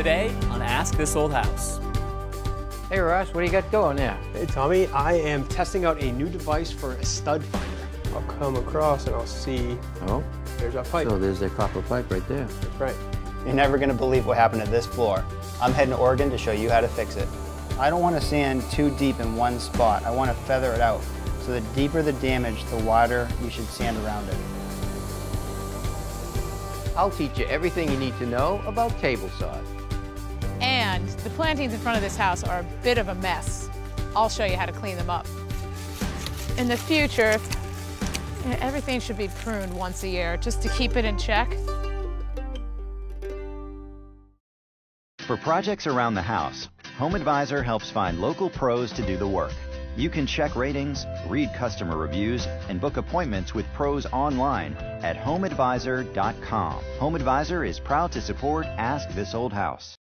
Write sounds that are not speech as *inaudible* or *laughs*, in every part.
Today on Ask This Old House. Hey Ross, what do you got going there? Hey Tommy, I am testing out a new device for a stud finder. I'll come across and I'll see Oh, there's our pipe. so there's that copper pipe right there. That's right. You're never gonna believe what happened to this floor. I'm heading to Oregon to show you how to fix it. I don't wanna sand too deep in one spot. I wanna feather it out. So the deeper the damage, the wider you should sand around it. I'll teach you everything you need to know about table saws. And the plantings in front of this house are a bit of a mess. I'll show you how to clean them up. In the future, everything should be pruned once a year just to keep it in check. For projects around the house, Home Advisor helps find local pros to do the work. You can check ratings, read customer reviews, and book appointments with pros online at homeadvisor.com. Home Advisor is proud to support Ask This Old House.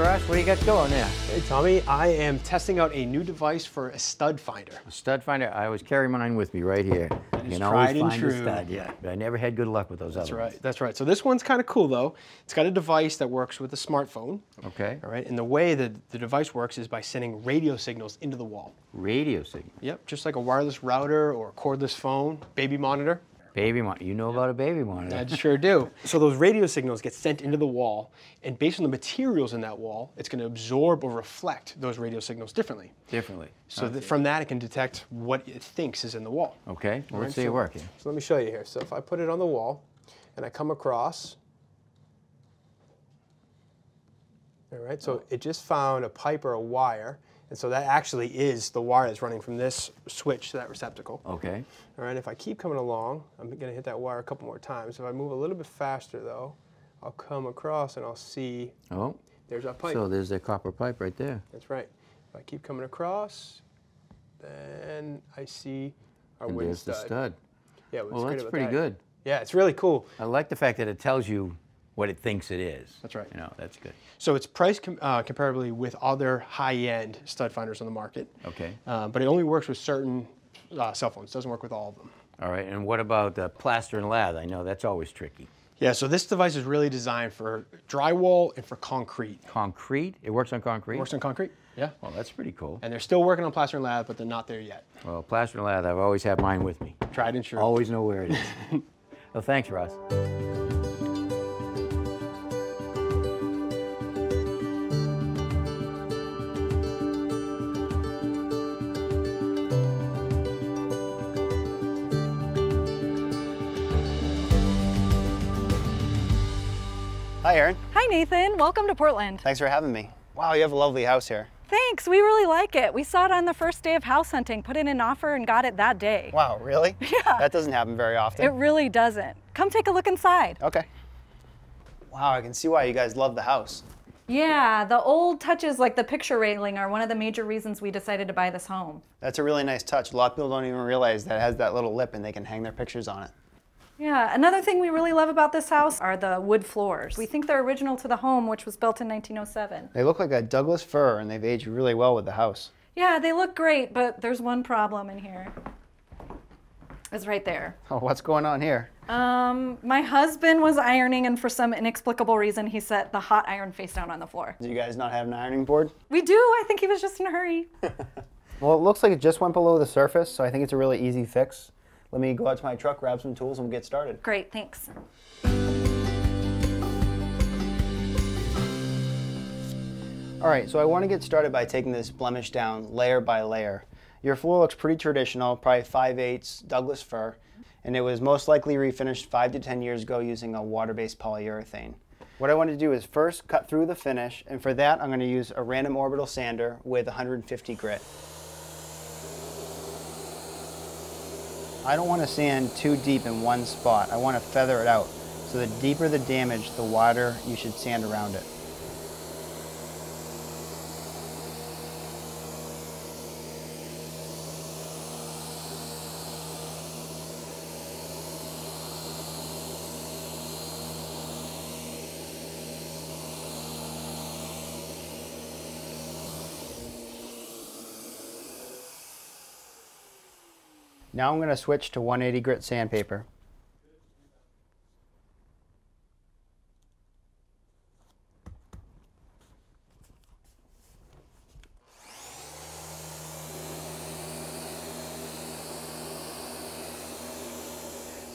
Ross, what do you got going there? Hey Tommy, I am testing out a new device for a stud finder. A stud finder, I always carry mine with me right here. You can always find true. a stud, yeah. But I never had good luck with those That's other right. That's right. So this one's kind of cool though. It's got a device that works with a smartphone. ones. Okay. All right. And the way that the device works is by sending radio signals into the wall. Radio signal. Yep. Just like a wireless router or a cordless phone, baby monitor. Baby monitor. You know about a baby monitor. I sure do. *laughs* So those radio signals get sent into the wall, and based on the materials in that wall, it's going to absorb or reflect those radio signals differently. Differently. So that from that, it can detect what it thinks is in the wall. Okay, well, let's Alright, see it so- work here. So let me show you here. So if I put it on the wall, and I come across, all right, so oh. it just found a pipe or a wire, and so that actually is the wire that's running from this switch to that receptacle. Okay. All right, if I keep coming along, I'm gonna hit that wire a couple more times. If I move a little bit faster though, I'll come across and I'll see Oh, there's our pipe. so there's that copper pipe right there. That's right. If I keep coming across, then I see our And wooden there's the stud. stud. Yeah, Well, that's pretty that- good. Yeah, it's really cool. I like the fact that it tells you what it thinks it is. That's right. You know, that's good. So it's priced com- uh, comparably with other high-end stud finders on the market. Okay. Uh, but it only works with certain uh, cell phones. Doesn't work with all of them. All right, and what about uh, plaster and lath? I know that's always tricky. Yeah. So this device is really designed for drywall and for concrete. Concrete? It works on concrete? Works on concrete. Yeah. Well, that's pretty cool. And they're still working on plaster and lath, but they're not there yet. Well, plaster and lath, I've always had mine with me. Tried and true. Always know where it is. *laughs* well, thanks, Ross. Hi, Aaron. Hi, Nathan. Welcome to Portland. Thanks for having me. Wow, you have a lovely house here. Thanks. We really like it. We saw it on the first day of house hunting, put in an offer, and got it that day. Wow, really? *laughs* Yeah. That doesn't happen very often. It really doesn't. Come take a look inside. okay. Wow, I can see why you guys love the house. Yeah, the old touches like the picture railing are one of the major reasons we decided to buy this home. That's a really nice touch. A lot of people don't even realize that it has that little lip and they can hang their pictures on it. Yeah, another thing we really love about this house are the wood floors. We think they're original to the home, which was built in 1907. They look like a Douglas fir and they've aged really well with the house. Yeah, they look great, but there's one problem in here. It's right there. *laughs* Oh, what's going on here? Um, my husband was ironing, and for some inexplicable reason, he set the hot iron face down on the floor. Do you guys not have an ironing board? We do. I think he was just in a hurry. *laughs* Well, it looks like it just went below the surface, so I think it's a really easy fix. Let me go out to my truck, grab some tools, and we'll get started. Great, thanks. All right, so I want to get started by taking this blemish down layer by layer. Your floor looks pretty traditional, probably 5 8 Douglas fir, and it was most likely refinished 5 to 10 years ago using a water-based polyurethane. What I want to do is first cut through the finish, and for that I'm going to use a random orbital sander with 150 grit. I don't want to sand too deep in one spot. I want to feather it out. So the deeper the damage, the wider you should sand around it. Now I'm going to switch to 180 grit sandpaper.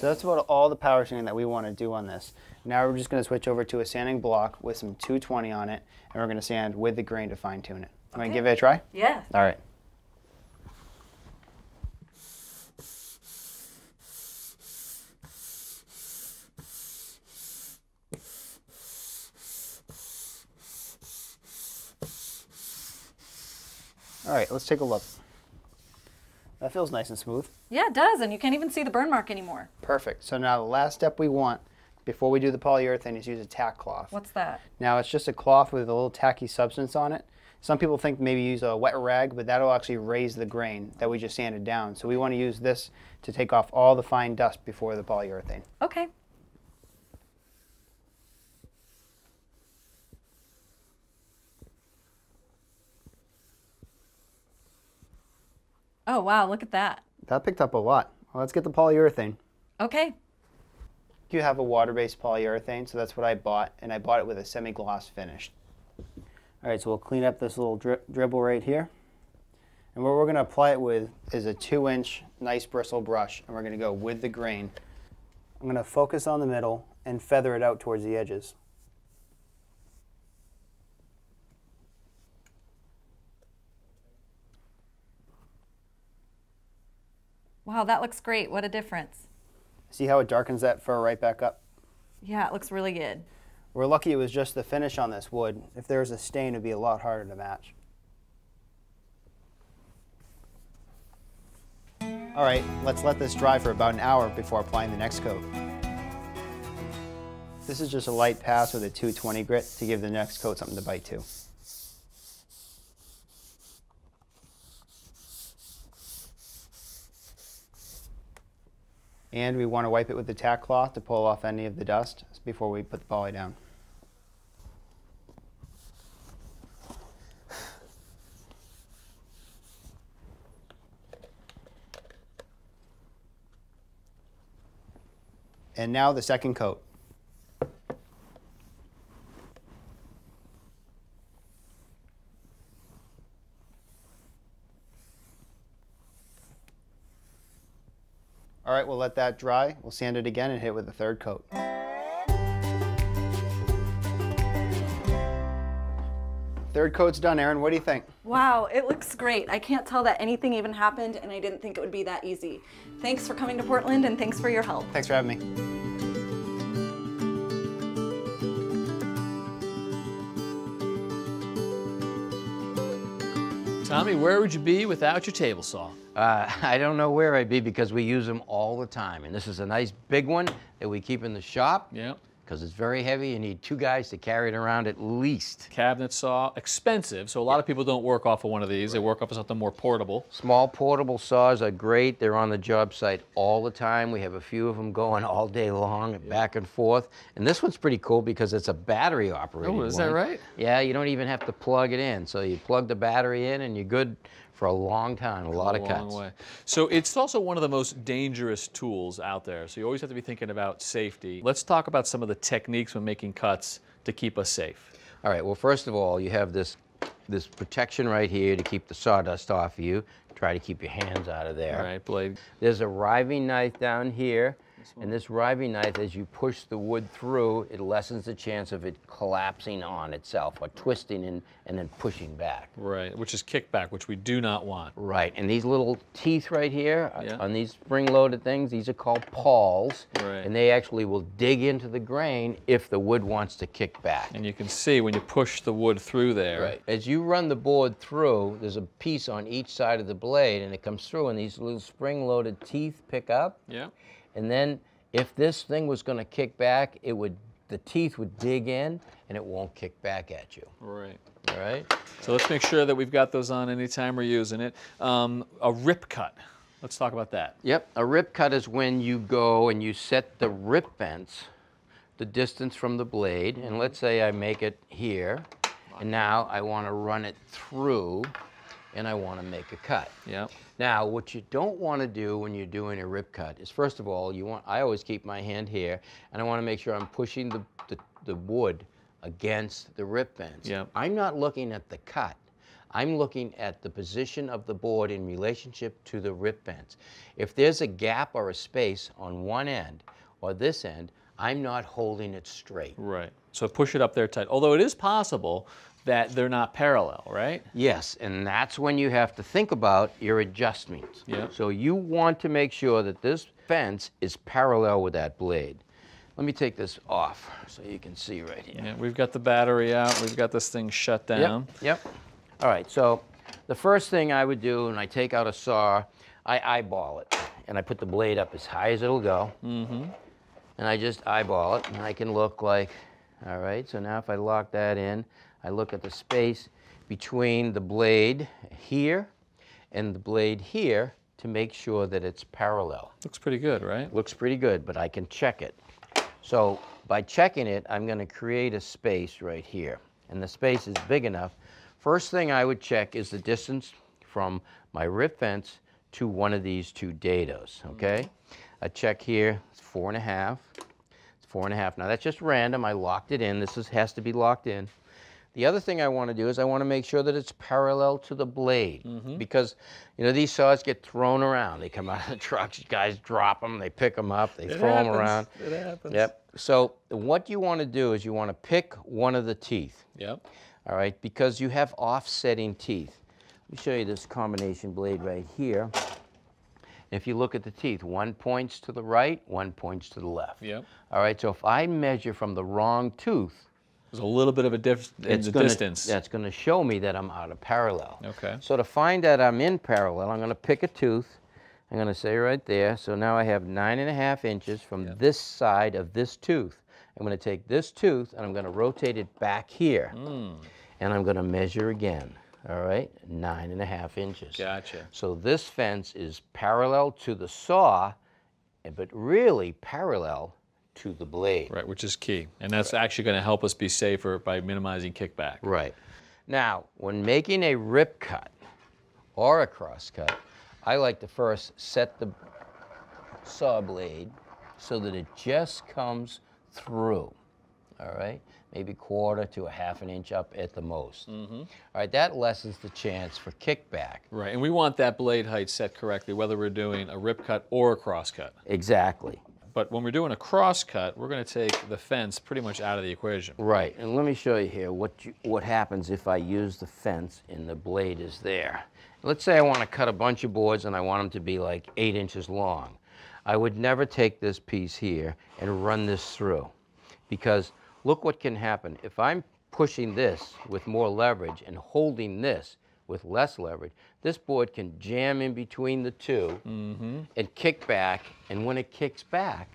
So that's about all the power sanding that we want to do on this. Now we're just going to switch over to a sanding block with some 220 on it, and we're going to sand with the grain to fine tune it. I'm going to give it a try? Yeah. All right. All right, let's take a look. That feels nice and smooth. Yeah, it does, and you can't even see the burn mark anymore. Perfect. So now the last step we want before we do the polyurethane is use a tack cloth. What's that? Now it's just a cloth with a little tacky substance on it. Some people think maybe use a wet rag, but that'll actually raise the grain that we just sanded down. So we want to use this to take off all the fine dust before the polyurethane. Okay. Oh, wow, look at that. That picked up a lot. Well, let's get the polyurethane. Okay. You have a water-based polyurethane, so that's what I bought, and I bought it with a semi-gloss finish. All right, so we'll clean up this little dri dribble right here. And what we're going to apply it with is a two inch nice bristle brush, and we're going to go with the grain. I'm going to focus on the middle and feather it out towards the edges. Wow, that looks great. What a difference. See how it darkens that fir right back up? Yeah, it looks really good. We're lucky it was just the finish on this wood. If there was a stain, it'd be a lot harder to match. All right, let's let this dry for about an hour before applying the next coat. This is just a light pass with a 220 grit to give the next coat something to bite to. And we want to wipe it with the tack cloth to pull off any of the dust before we put the poly down. And now the second coat. Right, we'll let that dry. We'll sand it again and hit it with a third coat. Third coat's done, Aaron. What do you think? Wow, it looks great. I can't tell that anything even happened, and I didn't think it would be that easy. Thanks for coming to Portland, and thanks for your help. Thanks for having me. Tommy, where would you be without your table saw? Uh, *laughs* I don't know where I'd be because we use them all the time. And this is a nice big one that we keep in the shop Yeah. Because it's very heavy. You need two guys to carry it around at least. Cabinet saw, expensive, so a lot of people don't work off of one of these. They work off of something more portable. Small portable saws are great. They're on the job site all the time. We have a few of them going all day long, back and forth. And this one's pretty cool because it's a battery operated Oh, is that right? Yeah, you don't even have to plug it in. So you plug the battery in and you're good for a long time, a lot a of cuts. way. So it's also one of the most dangerous tools out there. So you always have to be thinking about safety. Let's talk about some of the techniques when making cuts to keep us safe. All right, well, first of all, you have this, this protection right here to keep the sawdust off of you. Try to keep your hands out of there. All right, blade. There's a riving knife down here, and this riving knife, as you push the wood through, it lessens the chance of it collapsing on itself or twisting and, and then pushing back. Right, which is kickback, which we do not want. Right, and these little teeth right here uh, Yeah. on these spring-loaded things, these are called pawls, Right. and they actually will dig into the grain if the wood wants to kick back. And you can see when you push the wood through there. Right. As you run the board through, there's a piece on each side of the blade, and it comes through, and these little spring-loaded teeth pick up. Yeah. And then, if this thing was going to kick back, it would, the teeth would dig in, and it won't kick back at you. Right. All right. So let's make sure that we've got those on anytime we're using it. Um, a rip cut. Let's talk about that. Yep. A rip cut is when you go and you set the rip fence, the distance from the blade, and let's say I make it here, and now I want to run it through, and I want to make a cut. Yeah. Now, what you don't want to do when you're doing a rip cut is, first of all, you want. I always keep my hand here, and I want to make sure I'm pushing the, the, the wood against the rip fence. Yep. I'm not looking at the cut. I'm looking at the position of the board in relationship to the rip fence. If there's a gap or a space on one end or this end, I'm not holding it straight. Right. So push it up there tight. Although it is possible that they're not parallel, right? Yes, and that's when you have to think about your adjustments. Yep. So you want to make sure that this fence is parallel with that blade. Let me take this off so you can see right here. Yeah, we've got the battery out. We've got this thing shut down. Yep, yep. All right, so the first thing I would do when I take out a saw, I eyeball it. And I put the blade up as high as it'll go. Mm-hmm. And I just eyeball it, and I can look like, all right, so now if I lock that in, I look at the space between the blade here and the blade here to make sure that it's parallel. Looks pretty good, right? Looks pretty good, but I can check it. So by checking it, I'm going to create a space right here. And the space is big enough. First thing I would check is the distance from my rip fence to one of these two dados, okay? I check here, it's four and a half. It's four and a half. Now that's just random. I locked it in. This is, has to be locked in. The other thing I want to do is I want to make sure that it's parallel to the blade mm-hmm. because you know these saws get thrown around. They come out of the trucks, *laughs* guys drop them, they pick them up, they throw them around. It happens. Yep. So what you want to do is you want to pick one of the teeth, Yep. all right, because you have offsetting teeth. Let me show you this combination blade right here. If you look at the teeth, one points to the right, one points to the left. Yep. All right, so if I measure from the wrong tooth, There's a little bit of a diff in it's the gonna, distance. That's going to show me that I'm out of parallel. Okay. So to find that I'm in parallel, I'm going to pick a tooth. I'm going to say right there. So now I have nine and a half inches from this side of this tooth. I'm going to take this tooth and I'm going to rotate it back here. Hmm. And I'm going to measure again. All right, nine and a half inches. Gotcha. So this fence is parallel to the saw, eh, but really parallel to the blade. Right, which is key. And that's actually going to help us be safer by minimizing kickback. Right. Now, when making a rip cut or a cross cut, I like to first set the saw blade so that it just comes through. All right? Maybe quarter to a half an inch up at the most. Mm-hmm. All right, that lessens the chance for kickback. Right, and we want that blade height set correctly, whether we're doing a rip cut or a cross cut. Exactly. But when we're doing a cross cut, we're going to take the fence pretty much out of the equation. Right, and let me show you here what you, what happens if I use the fence and the blade is there. Let's say I want to cut a bunch of boards and I want them to be like eight inches long. I would never take this piece here and run this through because look what can happen. If I'm pushing this with more leverage and holding this with less leverage, this board can jam in between the 2 mm-hmm. and kick back. And when it kicks back,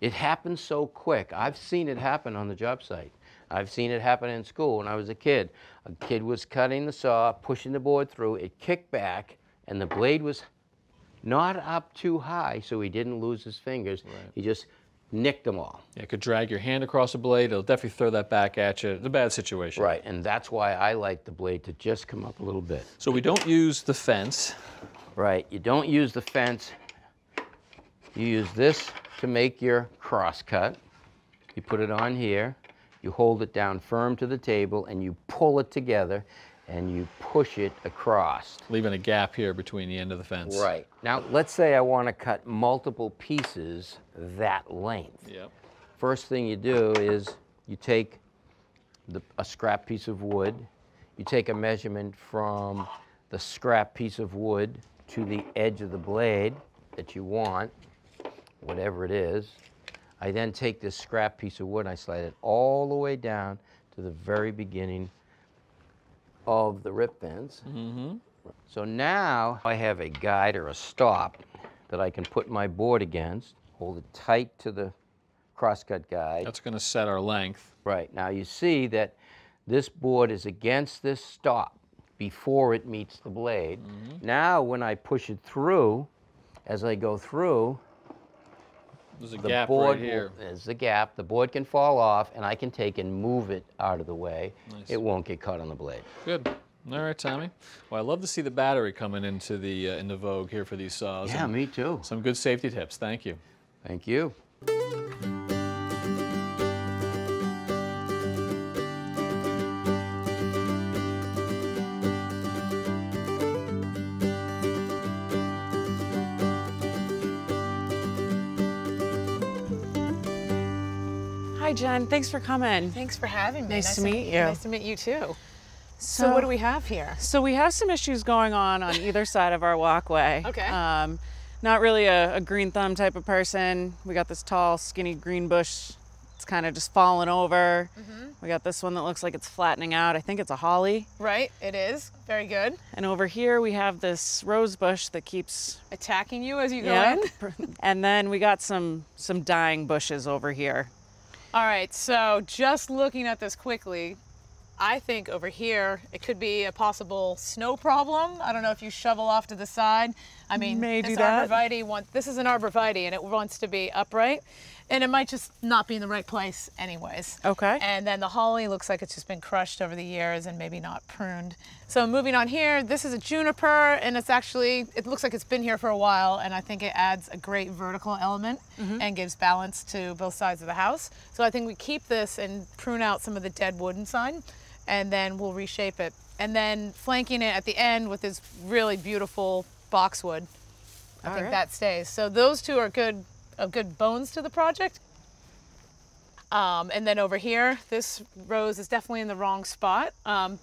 it happens so quick. I've seen it happen on the job site. I've seen it happen in school when I was a kid. A kid was cutting the saw, pushing the board through, it kicked back, and the blade was not up too high, so he didn't lose his fingers. He just nicked them all. Yeah, It could drag your hand across the blade. It'll definitely throw that back at you. It's a bad situation. Right, and that's why I like the blade to just come up a little bit. So we don't use the fence. Right, you don't use the fence. You use this to make your cross cut. You put it on here, you hold it down firm to the table, and you pull it together, and you push it across. leaving a gap here between the end of the fence. Right. Now, let's say I want to cut multiple pieces that length. Yep. First thing you do is you take the, a scrap piece of wood, you take a measurement from the scrap piece of wood to the edge of the blade that you want, whatever it is. I then take this scrap piece of wood and I slide it all the way down to the very beginning of the rip fence. Mm-hmm. So now I have a guide or a stop that I can put my board against, hold it tight to the crosscut guide. That's going to set our length. Right, now you see that this board is against this stop before it meets the blade. Mm-hmm. Now when I push it through, as I go through, There's a the gap board right here. will- there's the gap, the board can fall off and I can take and move it out of the way. Nice. It won't get caught on the blade. Good. All right, Tommy. Well, I love to see the battery coming into the uh, into vogue here for these saws. Yeah, me too. Some good safety tips. Thank you. Thank you. Hi, Jenn. Thanks for coming. Thanks for having me. Nice to meet you. Nice to meet you too. So, what do we have here? So we have some issues going on on either side of our walkway. Okay. Um, not really a, a green thumb type of person. We got this tall, skinny green bush. It's kind of just falling over. Mm -hmm. We got this one that looks like it's flattening out. I think it's a holly. Right, it is. Very good. And over here we have this rose bush that keeps Attacking you as you go yeah. in. *laughs* and then we got some some dying bushes over here. All right, so just looking at this quickly, I think over here it could be a possible snow problem. I don't know if you shovel off to the side. I mean, May this that. arborvitae want this is an arborvitae and it wants to be upright, and it might just not be in the right place anyways. Okay. And then the holly looks like it's just been crushed over the years and maybe not pruned. So moving on here, this is a juniper and it's actually, it looks like it's been here for a while and I think it adds a great vertical element mm-hmm. and gives balance to both sides of the house. So I think we keep this and prune out some of the dead wood inside and then we'll reshape it. And then flanking it at the end with this really beautiful boxwood. I All think right. that stays. So those two are good, uh, good bones to the project. Um, and then over here, this rose is definitely in the wrong spot, um,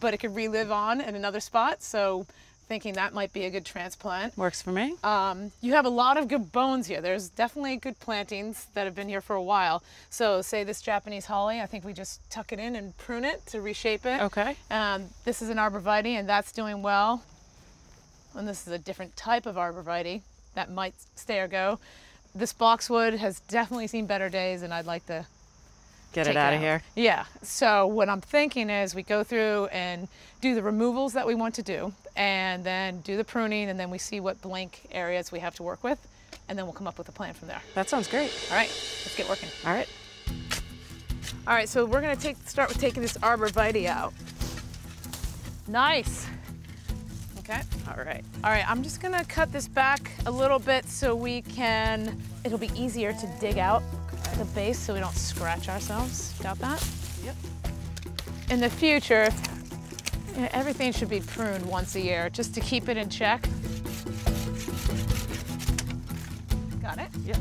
but it could relive on in another spot. So thinking that might be a good transplant. Works for me. Um, you have a lot of good bones here. There's definitely good plantings that have been here for a while. So say this Japanese holly, I think we just tuck it in and prune it to reshape it. Okay. Um, this is an arborvitae and that's doing well. And this is a different type of arborvitae that might stay or go. This boxwood has definitely seen better days and I'd like to Get take it out of here. Yeah. So what I'm thinking is we go through and do the removals that we want to do, and then do the pruning, and then we see what blank areas we have to work with, and then we'll come up with a plan from there. That sounds great. All right, let's get working. All right. All right, so we're gonna take start with taking this arborvitae out. Nice. Okay. All right. All right, I'm just gonna cut this back a little bit so we can, it'll be easier to dig out the base so we don't scratch ourselves. Got that? Yep. In the future, you know, everything should be pruned once a year just to keep it in check. Got it? Yep.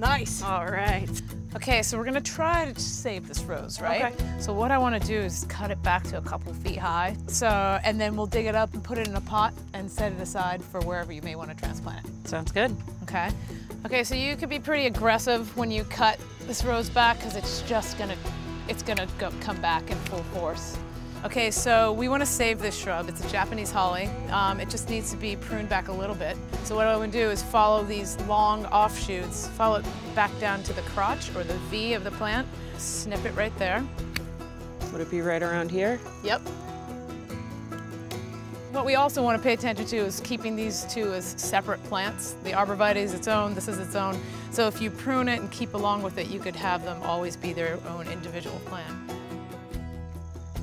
Nice. All right. Okay, so we're gonna try to save this rose, right? Okay. So what I wanna do is cut it back to a couple feet high. So, and then we'll dig it up and put it in a pot and set it aside for wherever you may wanna transplant it, Sounds good. okay? Okay, so you could be pretty aggressive when you cut this rose back because it's just gonna, it's gonna go, come back in full force. Okay, so we want to save this shrub. It's a Japanese holly. Um, it just needs to be pruned back a little bit. So what I would do is follow these long offshoots, follow it back down to the crotch or the V of the plant, snip it right there. Would it be right around here? Yep. What we also want to pay attention to is keeping these two as separate plants. The arborvitae is its own, this is its own. So if you prune it and keep along with it, you could have them always be their own individual plant.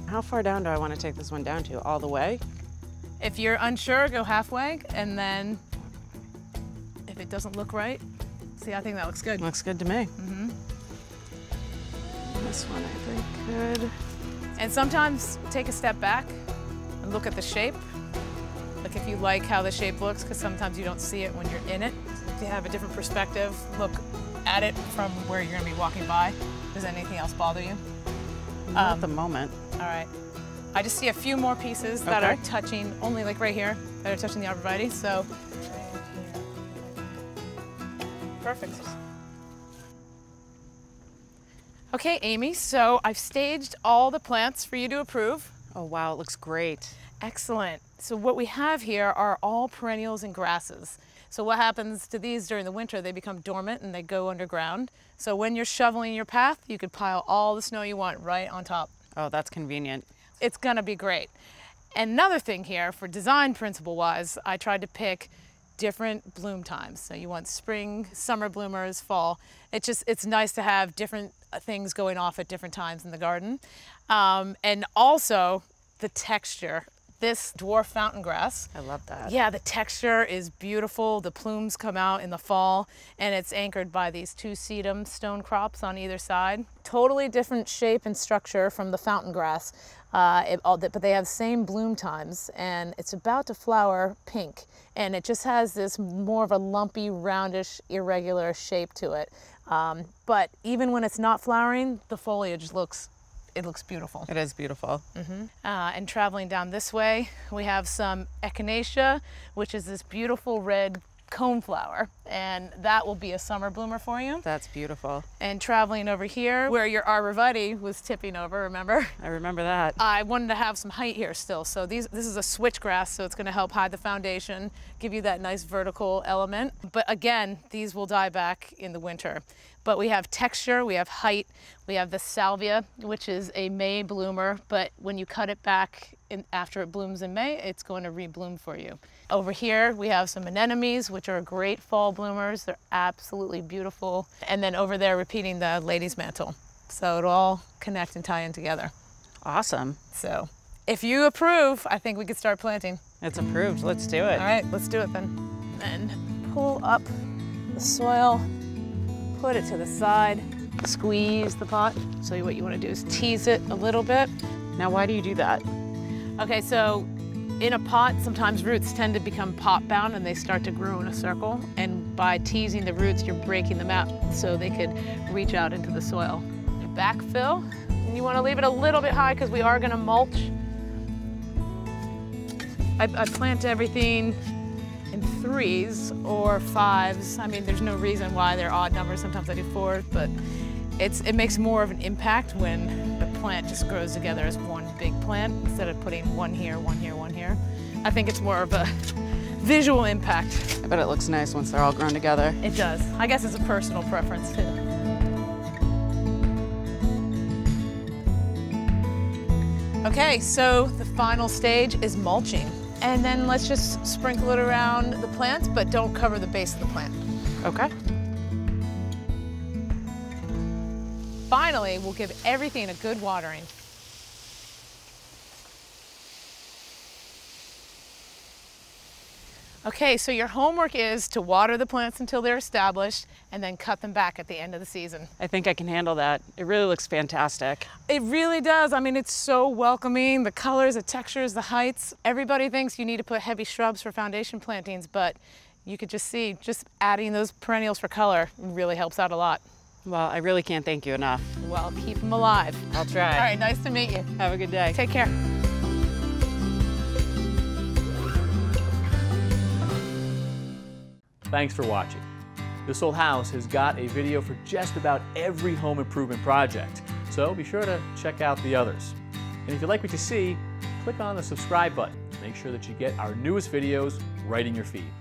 How far down do I want to take this one down to? All the way? If you're unsure, go halfway, and then if it doesn't look right, see, I think that looks good. Looks good to me. Mm-hmm. This one I think could. And sometimes take a step back and look at the shape. Like if you like how the shape looks, because sometimes you don't see it when you're in it. If you have a different perspective, look at it from where you're gonna be walking by. Does anything else bother you? Not Um, at the moment. All right. I just see a few more pieces that are touching, only like right here, that are touching the arborvitae, so. Perfect. Okay, Amy, so I've staged all the plants for you to approve. Oh wow, it looks great. Excellent. So what we have here are all perennials and grasses. So what happens to these during the winter, they become dormant and they go underground. So when you're shoveling your path, you could pile all the snow you want right on top. Oh, that's convenient. It's gonna be great. Another thing here, for design principle wise, I tried to pick different bloom times. So you want spring, summer bloomers, fall. It's just, it's nice to have different uh, things going off at different times in the garden. Um, and also the texture. This dwarf fountain grass, I love that. yeah, the texture is beautiful. The plumes come out in the fall, and it's anchored by these two sedum stone crops on either side. Totally different shape and structure from the fountain grass. Uh, it, all, but they have same bloom times and it's about to flower pink and it just has this more of a lumpy, roundish, irregular shape to it. Um, but even when it's not flowering, the foliage looks it looks beautiful. It is beautiful. Uh, and traveling down this way, we have some echinacea, which is this beautiful red cone flower, and that will be a summer bloomer for you. That's beautiful. And traveling over here, where your arborvitae was tipping over, remember? *laughs* I remember that. I wanted to have some height here still. So these, this is a switchgrass, so it's gonna help hide the foundation, give you that nice vertical element. But again, these will die back in the winter. But we have texture, we have height, we have the salvia, which is a May bloomer, but when you cut it back in, after it blooms in May, it's going to rebloom for you. Over here, we have some anemones, which are great fall bloomers. They're absolutely beautiful. And then over there, repeating the lady's mantle. So it'll all connect and tie in together. Awesome. So if you approve, I think we could start planting. It's approved. Let's do it. All right, let's do it then. Then pull up the soil, put it to the side, squeeze the pot. So what you want to do is tease it a little bit. Now, why do you do that? Okay, so in a pot, sometimes roots tend to become pot bound and they start to grow in a circle. And by teasing the roots, you're breaking them out so they could reach out into the soil. Backfill, and you want to leave it a little bit high because we are going to mulch. I, I plant everything in threes or fives. I mean, there's no reason why they're odd numbers. Sometimes I do fours, but it's, it makes more of an impact when plant just grows together as one big plant instead of putting one here, one here, one here. I think it's more of a visual impact. I bet it looks nice once they're all grown together. It does. I guess it's a personal preference too. Okay, so the final stage is mulching. And then let's just sprinkle it around the plants, but don't cover the base of the plant. Okay. Finally, we'll give everything a good watering. Okay, so your homework is to water the plants until they're established and then cut them back at the end of the season. I think I can handle that. It really looks fantastic. It really does. I mean, it's so welcoming. The colors, the textures, the heights. Everybody thinks you need to put heavy shrubs for foundation plantings, but you could just see just adding those perennials for color really helps out a lot. Well, I really can't thank you enough. Well, keep them alive. I'll try. All right, nice to meet you. Have a good day. Take care. Thanks for watching. This Old House has got a video for just about every home improvement project, so be sure to check out the others. And if you like what you see, click on the subscribe button to make sure that you get our newest videos right in your feed.